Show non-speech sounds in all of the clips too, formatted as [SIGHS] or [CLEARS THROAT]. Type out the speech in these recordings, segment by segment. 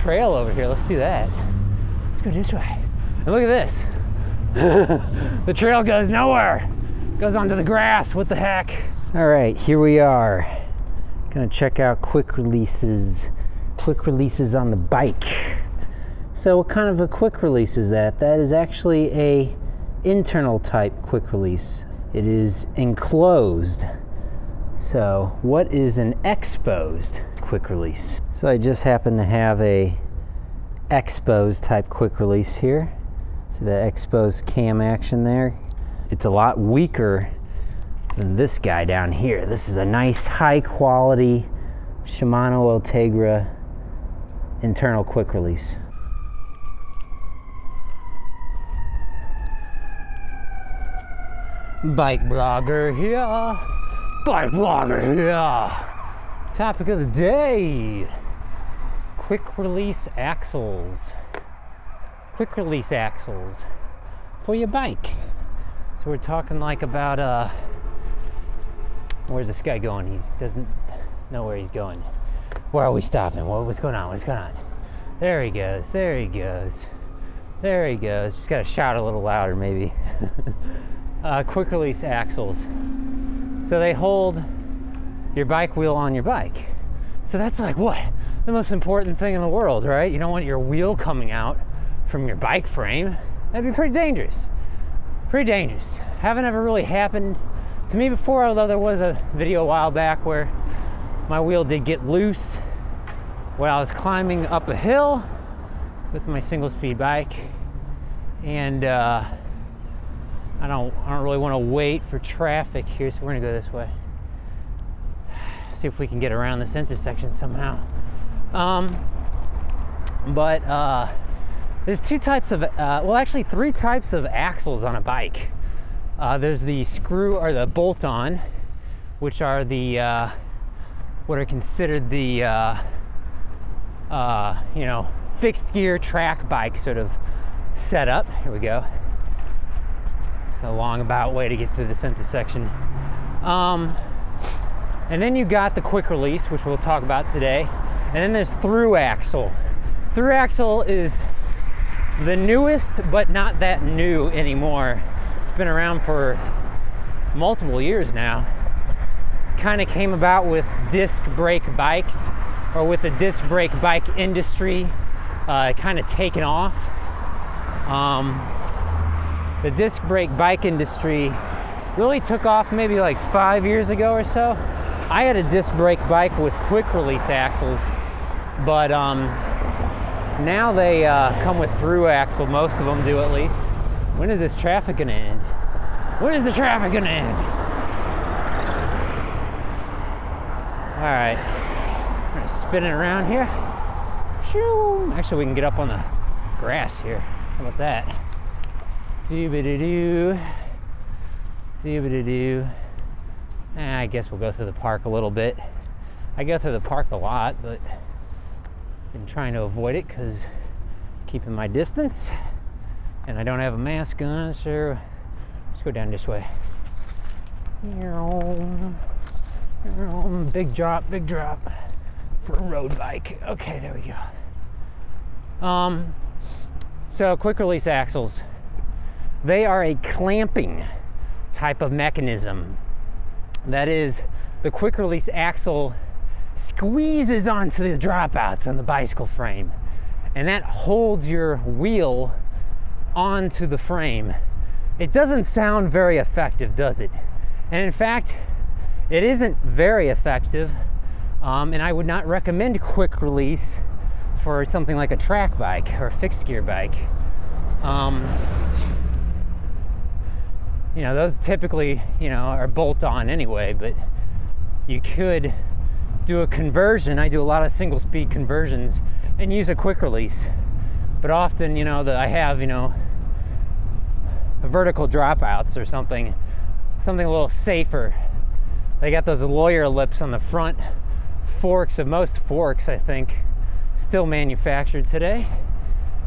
trail over here. Let's do that. Let's go this way. And look at this. [LAUGHS] the trail goes nowhere. Goes onto the grass. What the heck? All right, here we are. Gonna check out quick releases. Quick releases on the bike. So what kind of a quick release is that? That is actually a internal type quick release. It is enclosed. So what is an exposed quick release? So I just happen to have a exposed type quick release here. See that exposed cam action there? It's a lot weaker than this guy down here. This is a nice high quality Shimano Ultegra internal quick release. Bike blogger here. Bike blogger here. Topic of the day. Quick release axles. Quick release axles for your bike. So we're talking like about uh where's this guy going? He doesn't know where he's going. Where are we stopping? What, what's going on? What's going on? There he goes. There he goes. There he goes. Just gotta shout a little louder maybe. [LAUGHS] uh, quick release axles. So they hold your bike wheel on your bike. So that's like what? The most important thing in the world, right? You don't want your wheel coming out from your bike frame. That'd be pretty dangerous. Pretty dangerous. Haven't ever really happened to me before, although there was a video a while back where my wheel did get loose when I was climbing up a hill with my single speed bike. And uh, I don't I don't really want to wait for traffic here, so we're gonna go this way. See if we can get around this intersection somehow. Um, but uh, there's two types of uh, well, actually three types of axles on a bike. Uh, there's the screw or the bolt-on, which are the uh, what are considered the uh, uh, you know fixed gear track bike sort of setup. Here we go. It's a long about way to get through this intersection. Um, and then you got the quick release, which we'll talk about today. And then there's through axle. Through axle is the newest, but not that new anymore. It's been around for multiple years now. Kind of came about with disc brake bikes or with the disc brake bike industry uh, kind of taken off. Um, the disc brake bike industry really took off maybe like five years ago or so. I had a disc brake bike with quick release axles, but um, now they uh, come with through axle. Most of them do at least. When is this traffic gonna end? When is the traffic gonna end? All right, I'm gonna spin it around here. Shoo! Actually, we can get up on the grass here. How about that? Doobity-doo. Doobity-doo. Eh, I guess we'll go through the park a little bit. I go through the park a lot, but I've been trying to avoid it because keeping my distance and I don't have a mask on, so let's go down this way. Big drop, big drop for a road bike. Okay, there we go. Um, so quick release axles, they are a clamping type of mechanism. That is, the quick release axle squeezes onto the dropouts on the bicycle frame, and that holds your wheel onto the frame. It doesn't sound very effective, does it? And in fact, it isn't very effective, um, and I would not recommend quick release for something like a track bike or a fixed gear bike. Um, you know, those typically, you know, are bolt on anyway, but you could do a conversion. I do a lot of single speed conversions and use a quick release. But often, you know, that I have, you know, vertical dropouts or something, something a little safer. They got those lawyer lips on the front forks of most forks, I think, still manufactured today.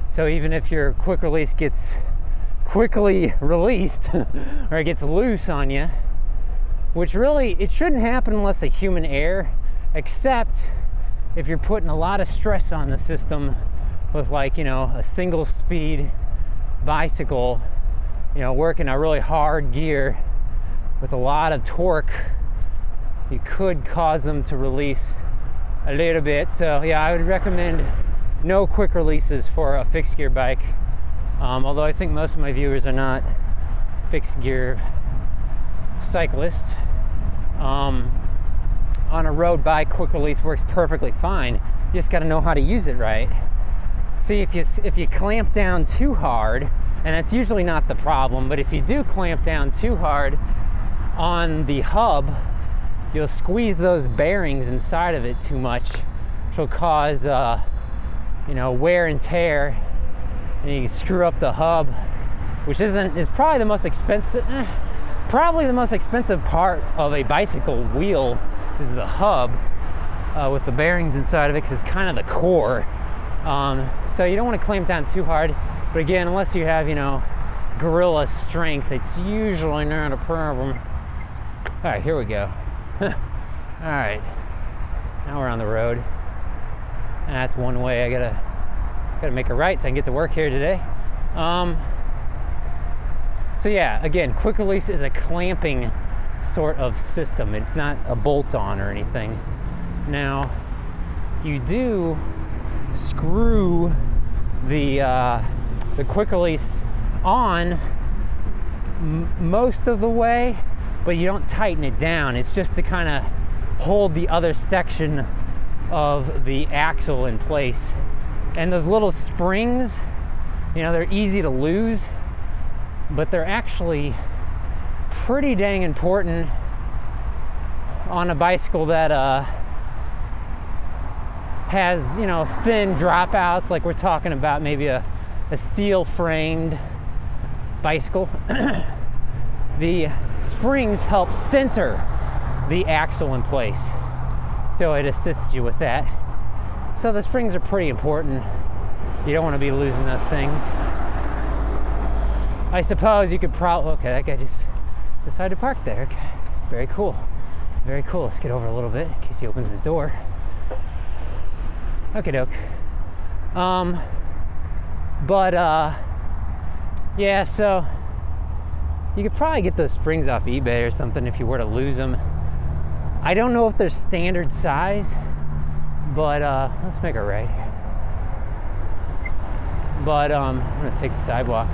So even if your quick release gets quickly [LAUGHS] released or it gets loose on you, which really it shouldn't happen unless a human error, except if you're putting a lot of stress on the system with like, you know, a single speed bicycle, you know, working a really hard gear with a lot of torque, you could cause them to release a little bit. So yeah, I would recommend no quick releases for a fixed gear bike. Um, although I think most of my viewers are not fixed gear cyclists. Um, on a road bike, quick release works perfectly fine. You just got to know how to use it right. See, if you if you clamp down too hard, and that's usually not the problem, but if you do clamp down too hard on the hub, you'll squeeze those bearings inside of it too much, which will cause uh, you know wear and tear, and you screw up the hub, which isn't is probably the most expensive. Eh, probably the most expensive part of a bicycle wheel is the hub uh, with the bearings inside of it because it's kind of the core. Um, so you don't want to clamp down too hard. But again, unless you have, you know, gorilla strength, it's usually not a problem. All right, here we go. [LAUGHS] All right, now we're on the road. That's one way. I gotta gotta make a right so I can get to work here today. Um, so yeah, again, quick release is a clamping sort of system. It's not a bolt-on or anything. Now, you do screw the uh, the quick release on most of the way, but you don't tighten it down. It's just to kind of hold the other section of the axle in place. And those little springs, you know, they're easy to lose, but they're actually pretty dang important on a bicycle that uh, has, you know, thin dropouts, like we're talking about maybe a, a steel framed bicycle. [COUGHS] the springs help center the axle in place. So it assists you with that. So the springs are pretty important. You don't want to be losing those things. I suppose you could probably, okay, that guy just decided to park there. Okay, very cool. Very cool. Let's get over a little bit in case he opens his door. Okay, doke. Um, but uh, yeah, so you could probably get those springs off eBay or something if you were to lose them. I don't know if they're standard size, but uh, let's make a right here. But um, I'm gonna take the sidewalk.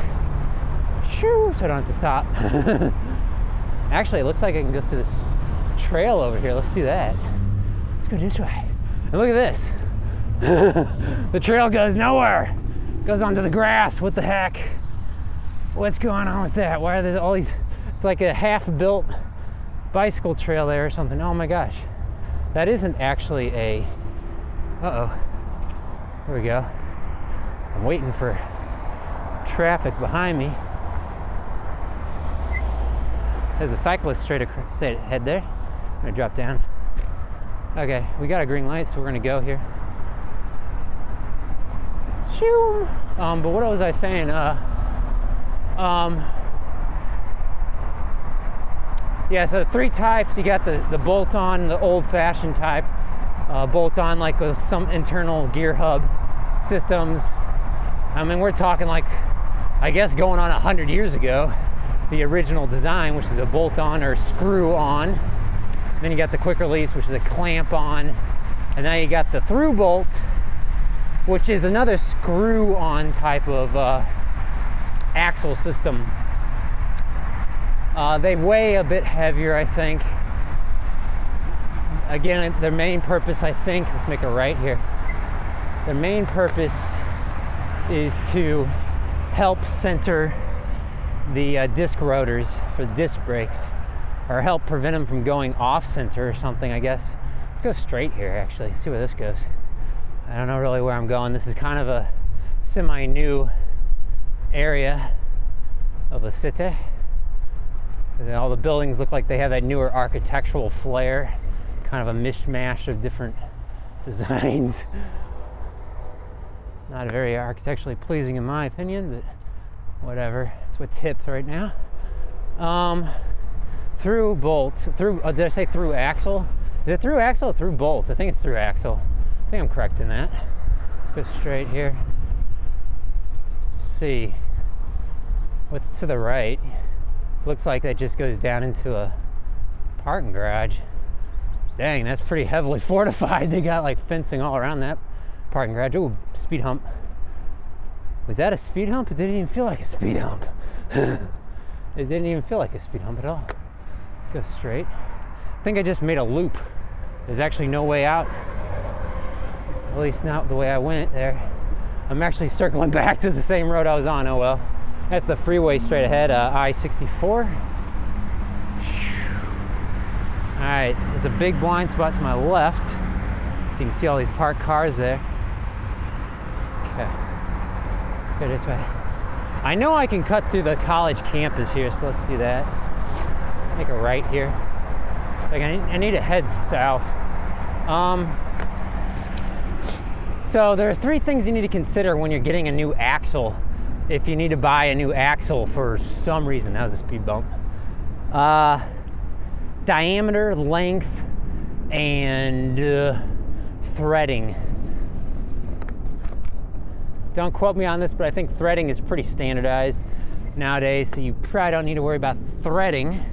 Shoo, so I don't have to stop. [LAUGHS] Actually, it looks like I can go through this trail over here. Let's do that. Let's go this way. And look at this. [LAUGHS] the trail goes nowhere. Goes onto the grass. What the heck? What's going on with that? Why are there all these? It's like a half-built bicycle trail there or something. Oh my gosh. That isn't actually a. Uh oh. Here we go. I'm waiting for traffic behind me. There's a cyclist straight ahead there. I'm gonna drop down. Okay, we got a green light, so we're gonna go here. Um, but what was I saying? Uh, um, yeah, so three types. You got the, the bolt-on, the old-fashioned type. Uh, bolt-on like with some internal gear hub systems. I mean, we're talking like, I guess going on a hundred years ago the original design, which is a bolt on or screw on. Then you got the quick release, which is a clamp on. And now you got the through bolt, which is another screw on type of uh, axle system. Uh, they weigh a bit heavier, I think. Again, their main purpose, I think, let's make a right here. Their main purpose is to help center the uh, disc rotors for disc brakes or help prevent them from going off center or something, I guess. Let's go straight here actually, see where this goes. I don't know really where I'm going. This is kind of a semi new area of a city. All the buildings look like they have that newer architectural flair, kind of a mishmash of different [LAUGHS] designs. Not very architecturally pleasing in my opinion, but whatever. It's what's hip right now. Um, through bolt, through, uh, did I say through axle? Is it through axle through bolt? I think it's through axle. I think I'm correct in that. Let's go straight here. Let's see. What's to the right? Looks like that just goes down into a parking garage. Dang, that's pretty heavily [LAUGHS] fortified. They got like fencing all around that parking garage. Ooh, speed hump. Was that a speed hump? It didn't even feel like a speed hump. [LAUGHS] it didn't even feel like a speed hump at all. Let's go straight. I think I just made a loop. There's actually no way out. At least not the way I went there. I'm actually circling [LAUGHS] back to the same road I was on. Oh well. That's the freeway straight ahead, uh, I-64. All right, there's a big blind spot to my left. So you can see all these parked cars there. Okay, let's go this way. I know I can cut through the college campus here, so let's do that. Make a right here. So I need, I need to head south. Um, so there are three things you need to consider when you're getting a new axle. If you need to buy a new axle for some reason, that was a speed bump. Uh, diameter, length, and uh, threading. Don't quote me on this, but I think threading is pretty standardized nowadays, so you probably don't need to worry about threading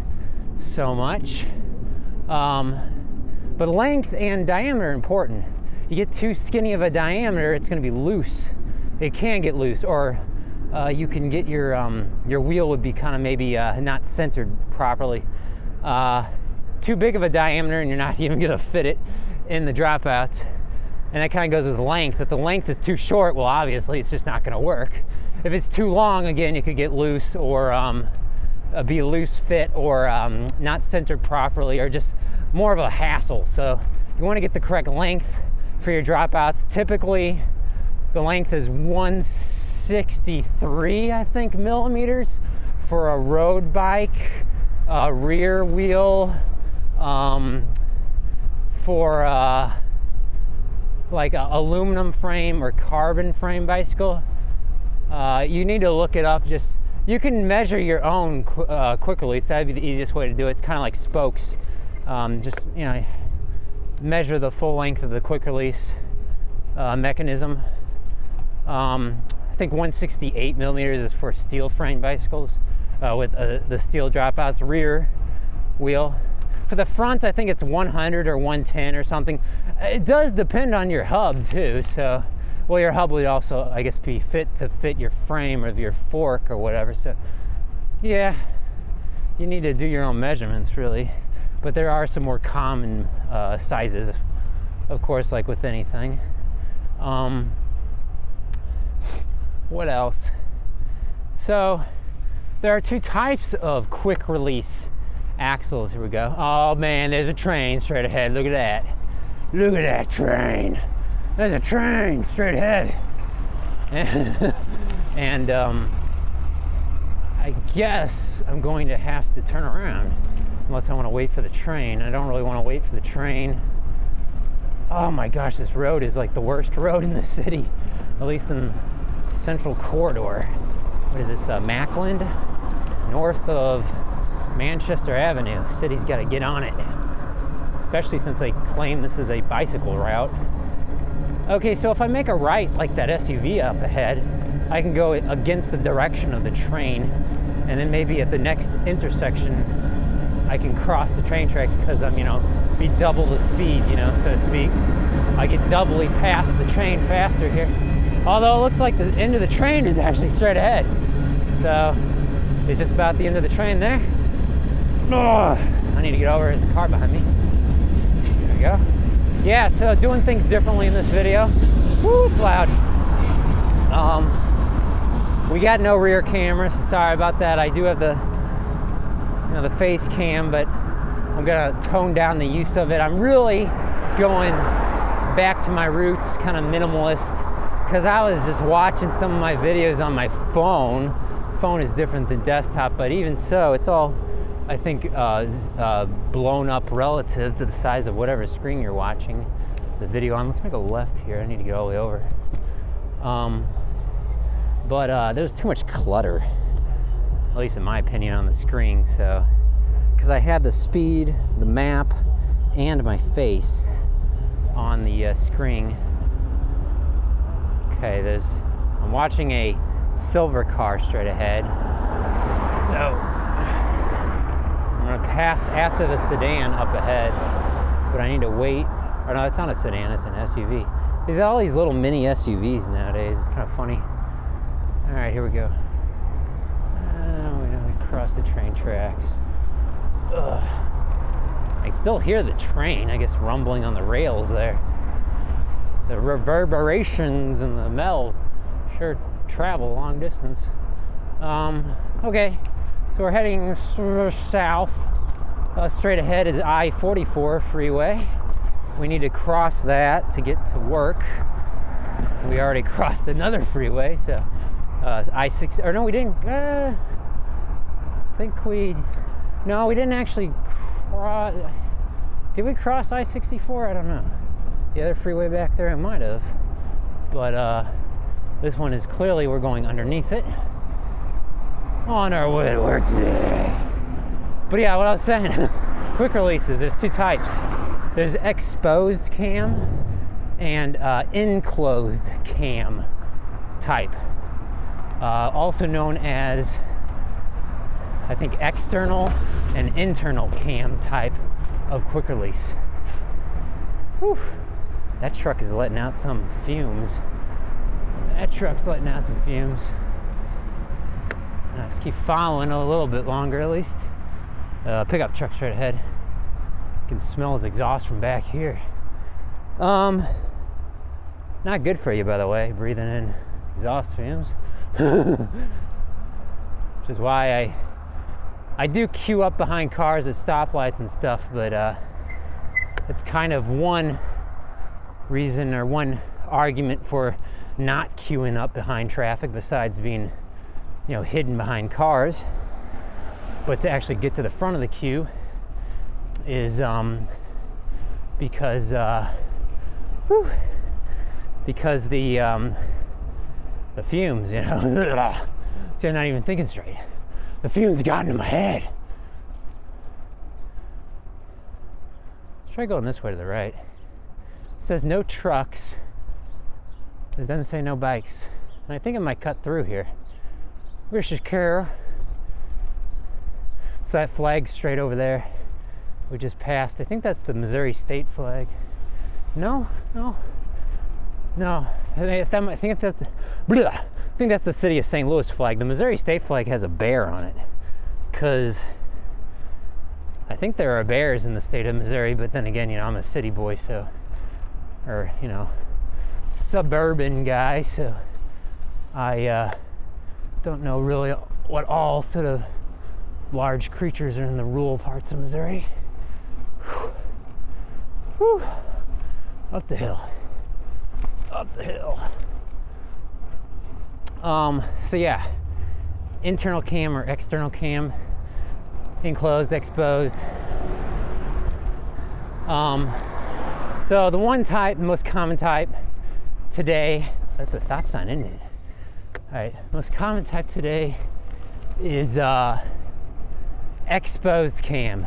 so much. Um, but length and diameter are important you get too skinny of a diameter, it's going to be loose. It can get loose, or uh, you can get your um, your wheel would be kind of maybe uh, not centered properly. Uh, too big of a diameter, and you're not [LAUGHS] even going to fit it in the dropouts. And that kind of goes with length. If the length is too short, well, obviously it's just not going to work. If it's too long, again, you could get loose or um, uh, be a loose fit or um, not centered properly or just more of a hassle. So you want to get the correct length for your dropouts. Typically, the length is 163, I think, millimeters for a road bike, a rear wheel, um, for uh, like an aluminum frame or carbon frame bicycle. Uh, you need to look it up. Just you can measure your own qu- uh, quick release. That'd be the easiest way to do it. It's kind of like spokes. Um, just you know measure the full length of the quick release uh, mechanism. Um, I think 168 millimeters is for steel frame bicycles uh, with uh, the steel dropouts rear wheel. For the front, I think it's 100 or 110 or something. It does depend on your hub too. So, well, your hub would also, I guess, be fit to fit your frame or your fork or whatever. So, yeah, you need to do your own measurements really but there are some more common uh, sizes, of course, like with anything. Um, what else? So, there are two types of quick release axles. Here we go. Oh man, there's a train straight ahead. Look at that. Look at that train. There's a train straight ahead. [LAUGHS] and um, I guess I'm going to have to turn around unless I want to wait for the train. I don't really want to wait for the train. Oh my gosh, this road is like the worst road in the city, at least in central corridor. What is this, uh, Macklind? North of Manchester Avenue. City's got to get on it, especially since they claim this is a bicycle route. Okay, so if I make a right like that SUV up ahead, I can go against the direction of the train, and then maybe at the next intersection, I can cross the train track because I'm, you know, be double the speed, you know, so to speak. I get doubly past the train faster here. Although it looks like the end of the train is actually straight ahead. So it's just about the end of the train there. Oh, I need to get over his car behind me. There we go. Yeah, so doing things differently in this video. Woo, it's loud. Um, we got no rear camera, so sorry about that. I do have the you know, the face cam, but I'm gonna tone down the use of it. I'm really going back to my roots, kind of minimalist, because I was just watching some of my videos on my phone. Phone is different than desktop, but even so, it's all, I think, uh, uh, blown up relative to the size of whatever screen you're watching the video on. Let's make a left here. I need to get all the way over. Um, but uh, there's too much clutter at least in my opinion, on the screen. So, because I had the speed, the map, and my face. on the uh, screen. Okay, there's. I'm watching a silver car straight ahead. So pass after the sedan up ahead, but I need to wait. Or no, it's not a sedan, it's an SUV. There's all these little mini SUVs nowadays. It's kind of funny. All right, here we go. Uh, we cross the train tracks. Ugh. I still hear the train, I guess, rumbling on the rails there. The reverberations and the mel sure travel long distance. Um, okay, so we're heading south. Uh, straight ahead is I 44 freeway. We need to cross that to get to work. We already [LAUGHS] crossed another freeway, so uh, I 6 or no, we didn't. Uh, I think we no, we didn't actually cross. Did we cross I 64? I don't know. The other freeway back there, I might have. But uh, this one is clearly we're going underneath it on our way to work today. But yeah, what I was saying [LAUGHS] quick releases, there's two types there's exposed cam and uh, enclosed cam type, uh, also known as I think external and internal cam type of quick release. Whew. That truck is letting out some fumes. That truck's letting out some fumes. Let's keep following a little bit longer at least. Uh, pickup truck straight ahead. You can smell his exhaust from back here. Um, not good for you, by the way, breathing in exhaust fumes. [LAUGHS] Which is why I I do queue up behind cars at stoplights and stuff, but uh, it's kind of one reason or one argument for not queuing up behind traffic besides being you know hidden behind cars but to actually get to the front of the queue is um, because uh, whew, because the um, the fumes you know [LAUGHS] see I'm not even thinking straight the fumes got into my head let's try going this way to the right says no trucks. It doesn't say no bikes. And I think it might cut through here. Where's car? So that flag straight over there we just passed. I think that's the Missouri state flag. No, no, no. I think that's I think that's the city of St. Louis flag. The Missouri state flag has a bear on it, because I think there are bears in the state of Missouri. But then again, you know, I'm a city boy, so or you know suburban guy so i uh, don't know really what all sort of large creatures are in the rural parts of missouri Whew. Whew. up the hill up the hill um, so yeah internal cam or external cam enclosed exposed um, so the one type, the most common type today, that's a stop sign, isn't it? All right, most common type today is uh, exposed cam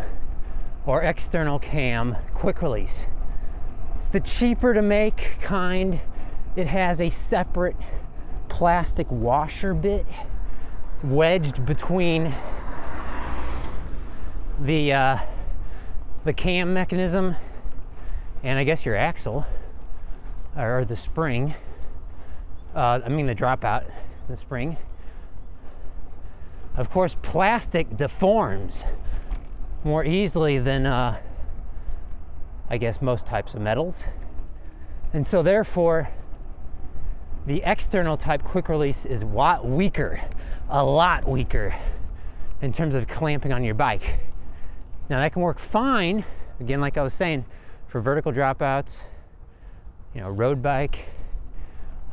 or external cam quick release. It's the cheaper to make kind. It has a separate plastic washer bit it's wedged between the uh, the cam mechanism and I guess your axle or the spring, uh, I mean the dropout, the spring. Of course, plastic deforms more easily than uh, I guess most types of metals. And so, therefore, the external type quick release is a lot weaker, a lot weaker in terms of clamping on your bike. Now, that can work fine, again, like I was saying, for vertical dropouts, you know, road bike.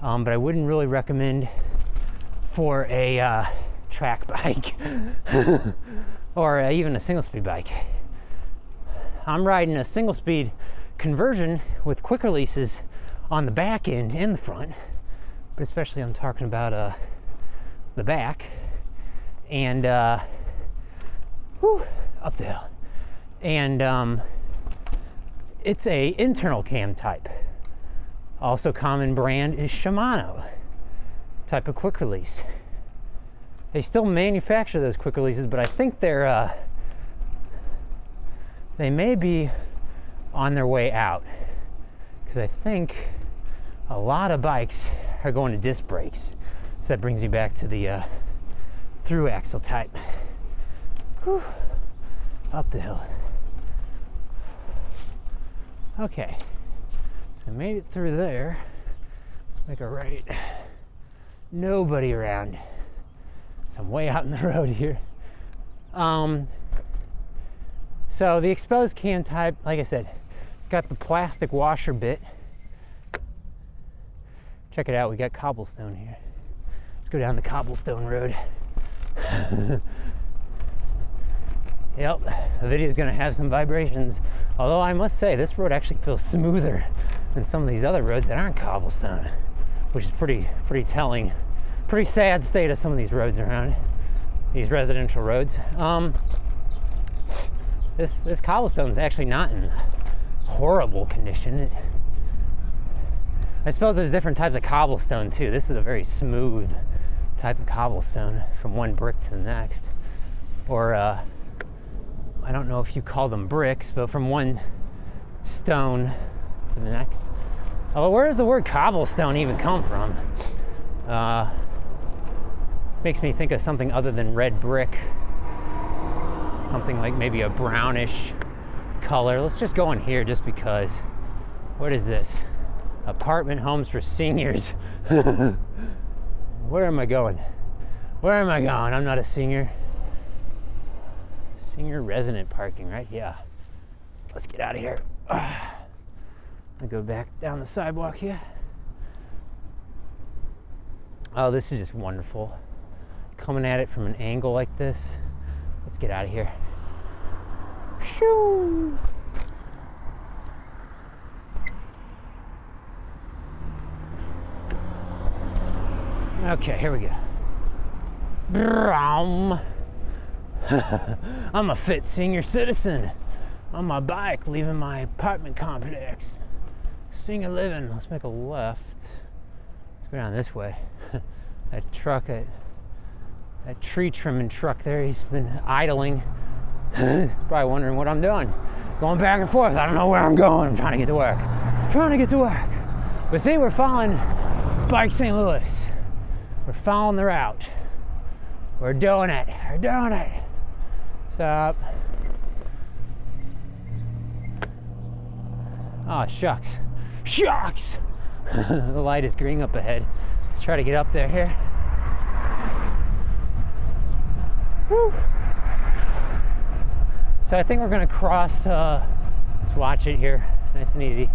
Um, but I wouldn't really recommend for a uh, track [LAUGHS] bike or uh, even a single speed bike. I'm riding a single speed conversion with quick releases on the back end and the front, but especially I'm talking about uh, the back and uh, whew, up the hill. And um, it's a internal cam type. Also common brand is Shimano type of quick release. They still manufacture those quick releases, but I think they're uh, they may be on their way out because I think a lot of bikes are going to disc brakes. So that brings me back to the uh, through axle type. Whew. Up the hill. Okay, so I made it through there. Let's make a right. Nobody around. I'm way out in the [LAUGHS] road here. Um, so the exposed cam type, like I said, got the plastic washer bit. Check it out, we got cobblestone here. Let's go down the cobblestone road. [LAUGHS] Yep, the video is going to have some vibrations. Although I must say, this road actually feels smoother than some of these other roads that aren't cobblestone, which is pretty pretty telling. Pretty sad state of some of these roads around these residential roads. Um, this this cobblestone is actually not in horrible condition. It, I suppose there's different types of cobblestone too. This is a very smooth type of cobblestone from one brick to the next, or uh, I don't know if you call them bricks, but from one stone to the next. Although, where does the word cobblestone even come from? Uh, makes me think of something other than red brick. Something like maybe a brownish color. Let's just go in here just because. What is this? Apartment homes for seniors. [LAUGHS] Where am I going? Where am I going? I'm not a senior. Senior resident parking, right? Yeah. Let's get out of here. [SIGHS] I go back down the sidewalk here. Oh, this is just wonderful. Coming at it from an angle like this. Let's get out of here. Shoo! Okay, here we go. Brown. [LAUGHS] I'm a fit senior citizen on my bike leaving my apartment complex. Senior living. Let's make a left. Let's go down this way. [LAUGHS] that truck, that, that tree trimming truck there, he's been idling. [LAUGHS] Probably wondering what I'm doing. Going back and forth. I don't know where I'm going. I'm trying to get to work. I'm trying to get to work. But see, we're following Bike St. Louis. We're following the route. We're doing it. We're doing it. Stop. Oh, ah, shucks. Shucks! [LAUGHS] the light is green up ahead. Let's try to get up there here. Woo. So I think we're gonna cross, uh, let's watch it here, nice and easy.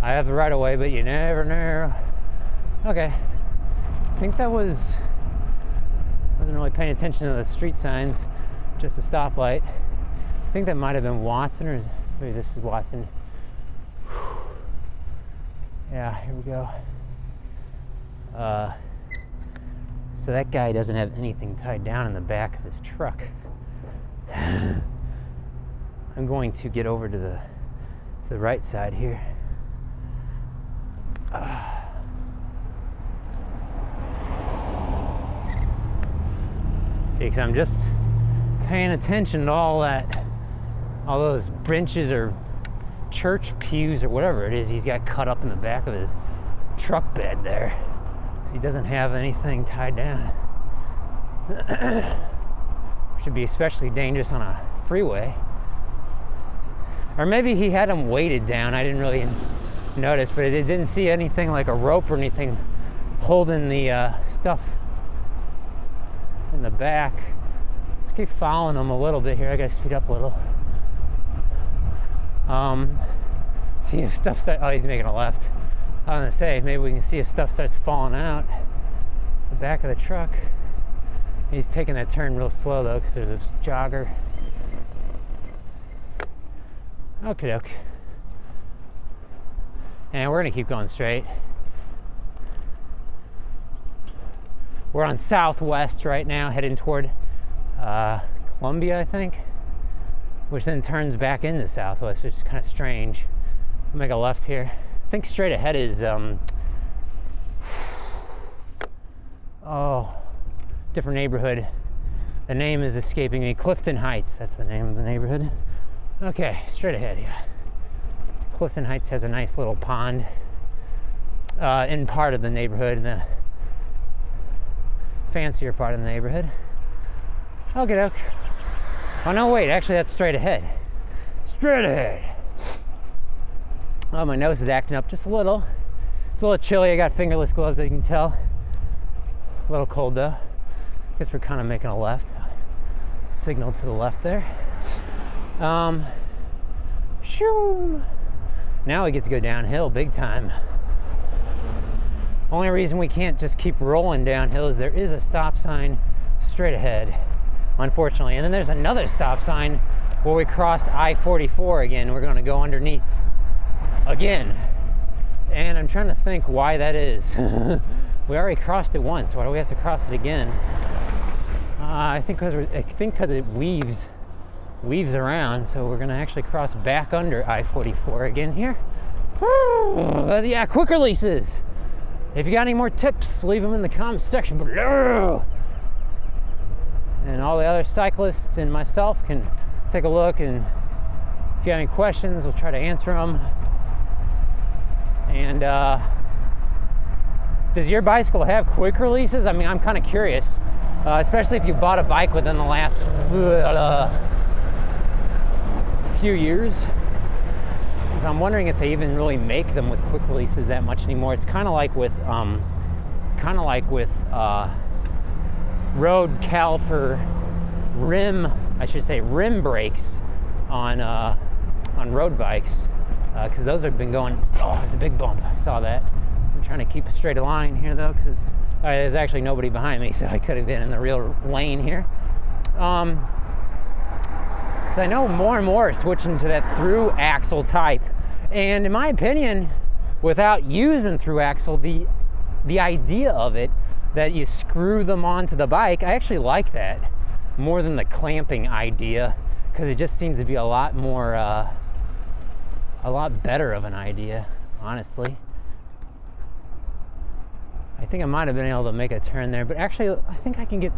I have the right of way, but you never know. Okay, I think that was, I wasn't really paying attention to the street signs just a stoplight. I think that might have been Watson, or maybe this is Watson. Yeah, here we go. Uh, so that guy doesn't have anything tied down in the back of his truck. [SIGHS] I'm going to get over to the to the right side here. Uh, [SIGHS] see, because I'm just paying attention to all that, all those benches or church pews or whatever it is he's got cut up in the back of his truck bed there. He doesn't have anything tied down. [CLEARS THROAT] Should be especially dangerous on a freeway. Or maybe he had them weighted down. I didn't really notice, but it didn't see anything like a rope or anything holding the uh, stuff in the back Let's keep following him a little bit here. I gotta speed up a little. Um, see if stuff's. Oh, he's making a left. I was gonna say maybe we can see if stuff starts falling out the back of the truck. He's taking that turn real slow though, because there's a jogger. Okay, okay. And we're gonna keep going straight. We're on southwest right now, heading toward uh, Columbia, I think. which then turns back into Southwest, which is kind of strange. make a left here. I think straight ahead is, um, oh, different neighborhood. The name is escaping me. Clifton Heights, that's the name of the neighborhood. Okay, straight ahead, yeah. Clifton Heights has a nice little pond uh, in part of the neighborhood, in the fancier part of the neighborhood. Okay, okay. Oh no, wait, actually that's straight ahead. Straight ahead. Oh, my nose is acting up just a little. It's a little chilly. I got fingerless gloves, as you can tell. A little cold though. I guess we're kind of making a left. Signal to the left there. Um, shoo. Now we get to go downhill big time. Only reason we can't just keep rolling downhill is there is a stop sign straight ahead, unfortunately. And then there's another stop sign where we cross I 44 again. We're going to go underneath again. And I'm trying to think why that is. [LAUGHS] we already crossed it once. Why do we have to cross it again? Uh, I think because I think because it weaves weaves around, so we're going to actually cross back under I-44 again here. Uh, yeah, quick releases. If you got any more tips, leave them in the comments section below. And all the other cyclists and myself can take a look and if you have any questions, we'll try to answer them. And uh, does your bicycle have quick releases? I mean, I'm kind of curious, uh, especially if you bought a bike within the last uh, few years. So I'm wondering if they even really make them with quick releases that much anymore. It's kind of like with, um, kind of like with uh, road caliper rim, I should say rim brakes on uh, on road bikes because uh, those have been going. Oh, it's a big bump. I saw that. I'm trying to keep a straight line here though because uh, there's actually nobody behind me, so I could have been in the real lane here. Um, because I know more and more switching to that through axle type. And in my opinion, without using through axle, the the idea of it that you screw them onto the bike, I actually like that more than the clamping idea because it just seems to be a lot more uh, a lot better of an idea, honestly. I think I might have been able to make a turn there, but actually I think I can get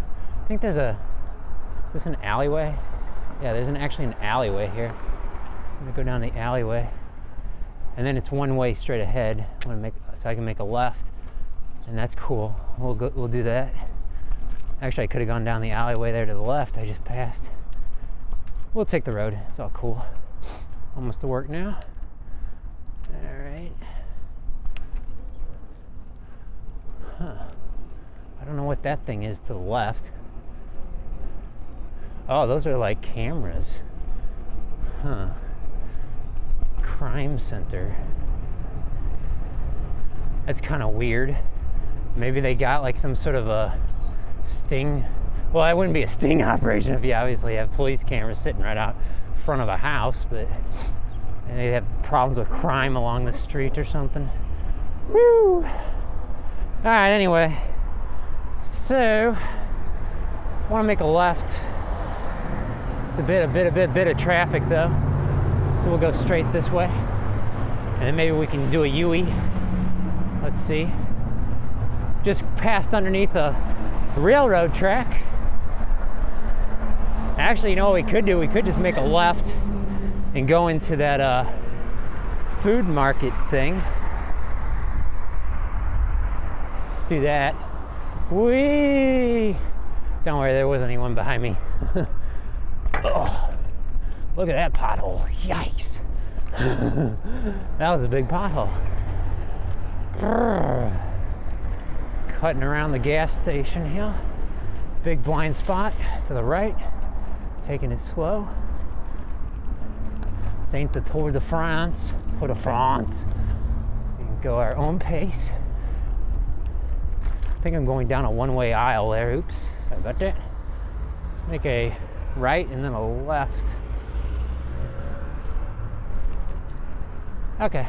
I think there's a is this an alleyway? Yeah, there's an, actually an alleyway here. I'm gonna go down the alleyway. And then it's one way straight ahead. I'm gonna make, so I can make a left. And that's cool. We'll, go, we'll do that. Actually, I could have gone down the alleyway there to the left. I just passed. We'll take the road. It's all cool. Almost to work now. All right. Huh. I don't know what that thing is to the left. Oh, those are like cameras. Huh. Crime center. That's kind of weird. Maybe they got like some sort of a sting. Well, that wouldn't be a sting [LAUGHS] operation if you obviously have police cameras sitting right out front of a house, but they have problems with crime along the street or something. Woo! All right, anyway. So, I want to make a left it's a bit, a bit, a bit, bit of traffic though. So we'll go straight this way. And then maybe we can do a U-E. Let's see. Just passed underneath a railroad track. Actually, you know what we could do? We could just make a left and go into that uh, food market thing. Let's do that. Whee! Don't worry, there wasn't anyone behind me. [LAUGHS] Oh, look at that pothole. Yikes. [LAUGHS] that was a big pothole. Cutting around the gas station here. Big blind spot to the right. Taking it slow. This ain't the Tour de France. Tour de France. Can go our own pace. I think I'm going down a one-way aisle there. Oops, sorry about that. Let's make a right and then a left. Okay.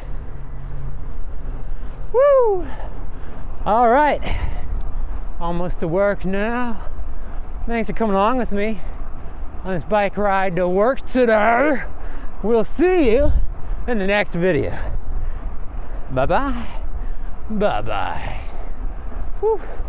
Woo! All right. Almost to work now. Thanks for coming along with me. on this bike ride to work today. We'll see you in the next video. Bye-bye. Bye bye. Whew.